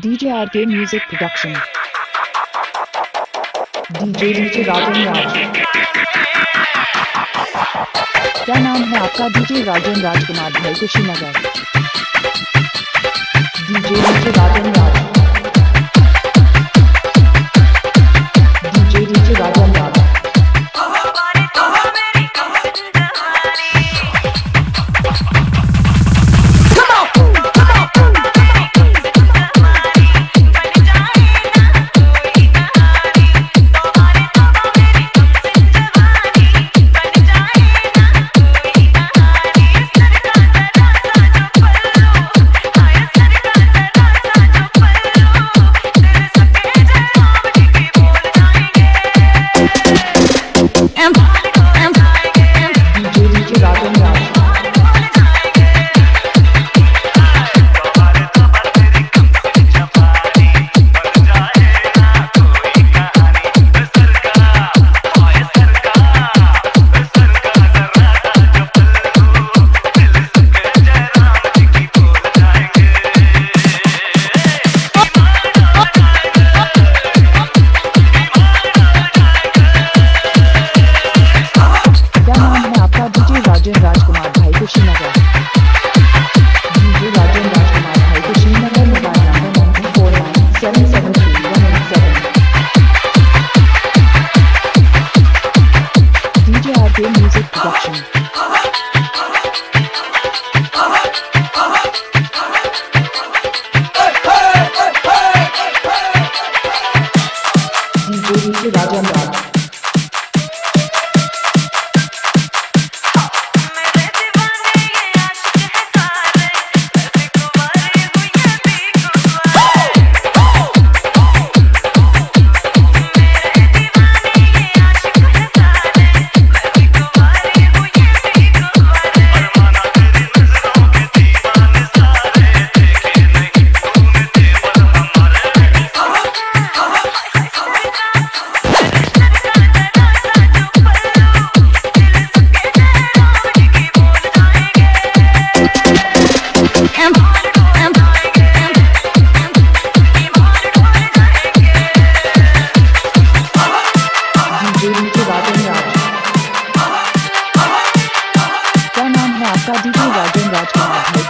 DJ RK Music Production. DJ DJ Rajan Raj क्या नाम है आपका DJ Rajan Rajkumar bhai Kushinagar DJ DJ Rajan Raj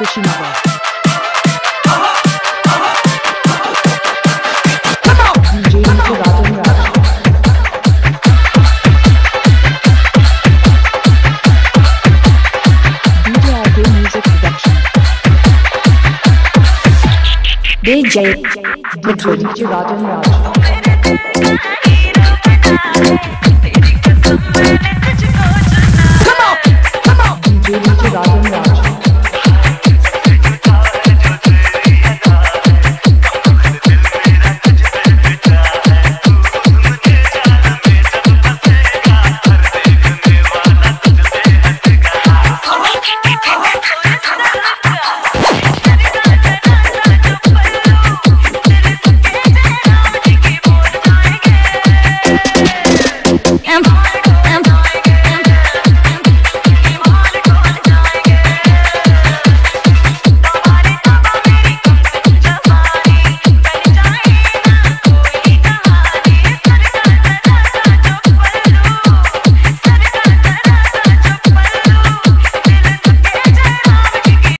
exhibition of us. DJ between Jiradin Raj.